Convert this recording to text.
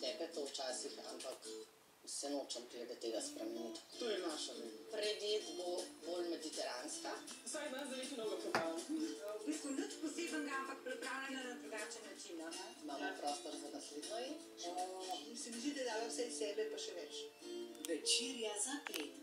tepe to včasih, ampak se nočem glede tega spremeniti. To je naša veda. Predjed bo bolj mediteranska. Vsaj dan za nekaj novega probavamo. V bistvu nič posebnega, ampak pripravljena na drugačen način. No? Imamo prostor za naslednjo jed. Se mi zdi, da dala vse iz sebe, pa še več. Večerja za pet.